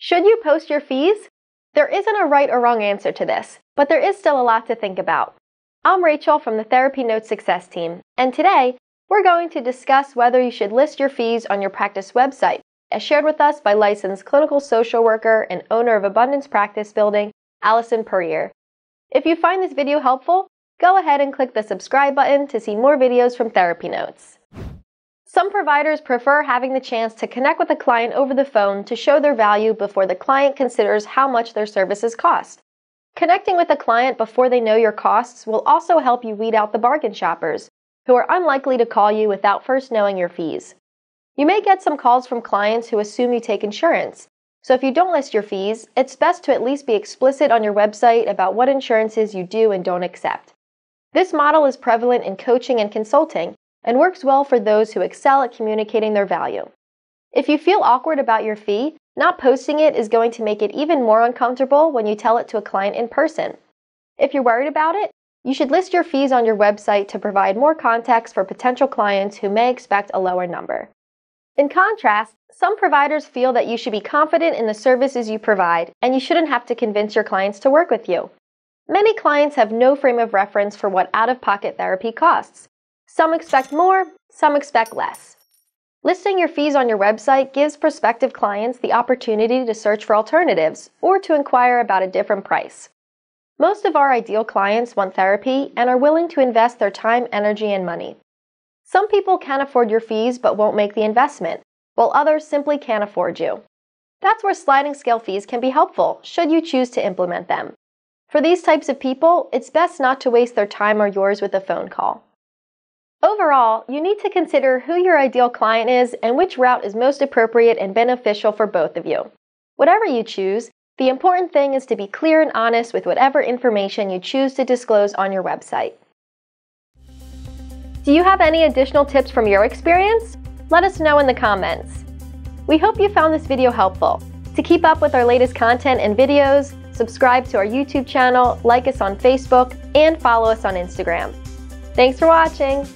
Should you post your fees? There isn't a right or wrong answer to this, but there is still a lot to think about. I'm Rachel from the Therapy Notes Success Team, and today we're going to discuss whether you should list your fees on your practice website, as shared with us by licensed clinical social worker and owner of Abundance Practice Building, Allison Puryear. If you find this video helpful, go ahead and click the subscribe button to see more videos from Therapy Notes. Some providers prefer having the chance to connect with a client over the phone to show their value before the client considers how much their services cost. Connecting with a client before they know your costs will also help you weed out the bargain shoppers, who are unlikely to call you without first knowing your fees. You may get some calls from clients who assume you take insurance, so if you don't list your fees, it's best to at least be explicit on your website about what insurances you do and don't accept. This model is prevalent in coaching and consulting, and works well for those who excel at communicating their value. If you feel awkward about your fee, not posting it is going to make it even more uncomfortable when you tell it to a client in person. If you're worried about it, you should list your fees on your website to provide more context for potential clients who may expect a lower number. In contrast, some providers feel that you should be confident in the services you provide and you shouldn't have to convince your clients to work with you. Many clients have no frame of reference for what out of pocket therapy costs, some expect more, some expect less. Listing your fees on your website gives prospective clients the opportunity to search for alternatives or to inquire about a different price. Most of our ideal clients want therapy and are willing to invest their time, energy, and money. Some people can't afford your fees but won't make the investment, while others simply can't afford you. That's where sliding scale fees can be helpful, should you choose to implement them. For these types of people, it's best not to waste their time or yours with a phone call. Overall, you need to consider who your ideal client is and which route is most appropriate and beneficial for both of you. Whatever you choose, the important thing is to be clear and honest with whatever information you choose to disclose on your website. Do you have any additional tips from your experience? Let us know in the comments. We hope you found this video helpful. To keep up with our latest content and videos, subscribe to our YouTube channel, like us on Facebook, and follow us on Instagram. Thanks for watching!